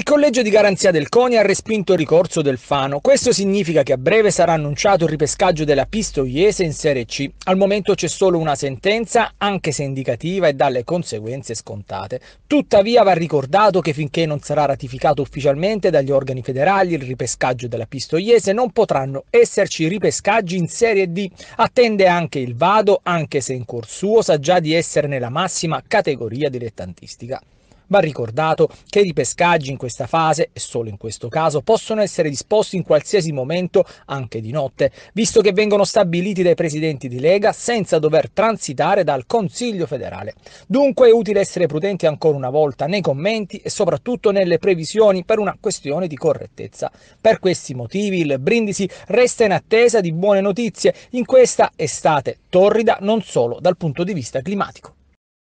Il collegio di garanzia del CONI ha respinto il ricorso del Fano. Questo significa che a breve sarà annunciato il ripescaggio della Pistoiese in Serie C. Al momento c'è solo una sentenza, anche se indicativa e dalle conseguenze scontate. Tuttavia va ricordato che finché non sarà ratificato ufficialmente dagli organi federali il ripescaggio della Pistoiese non potranno esserci ripescaggi in Serie D. Attende anche il Vado, anche se in cuor suo sa già di essere nella massima categoria dilettantistica. Va ricordato che i ripescaggi in questa fase, e solo in questo caso, possono essere disposti in qualsiasi momento, anche di notte, visto che vengono stabiliti dai presidenti di Lega senza dover transitare dal Consiglio federale. Dunque è utile essere prudenti ancora una volta nei commenti e soprattutto nelle previsioni per una questione di correttezza. Per questi motivi il Brindisi resta in attesa di buone notizie in questa estate torrida non solo dal punto di vista climatico.